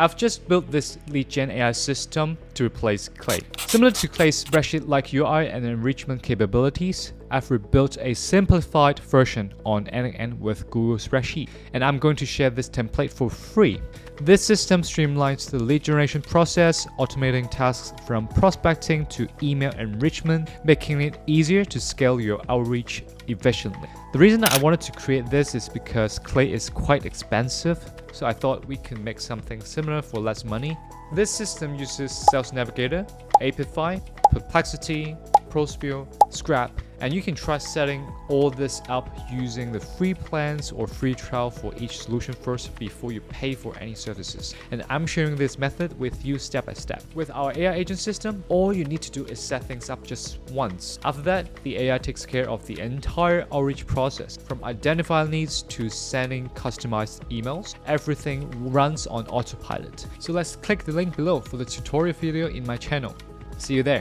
I've just built this lead gen AI system to replace Clay. Similar to Clay's spreadsheet-like UI and enrichment capabilities, I've rebuilt a simplified version on n8n with Google Spreadsheet, and I'm going to share this template for free. This system streamlines the lead generation process, automating tasks from prospecting to email enrichment, making it easier to scale your outreach efficiently. The reason I wanted to create this is because Clay is quite expensive, so I thought we could make something similar for less money. This system uses Sales Navigator, Apify, Perplexity, Prospeo, Skrapp, and you can try setting all this up using the free plans or free trial for each solution first before you pay for any services. And I'm sharing this method with you step by step. With our AI agent system, all you need to do is set things up just once. After that, the AI takes care of the entire outreach process, from identifying needs to sending customized emails. Everything runs on autopilot. So let's click the link below for the tutorial video in my channel. See you there.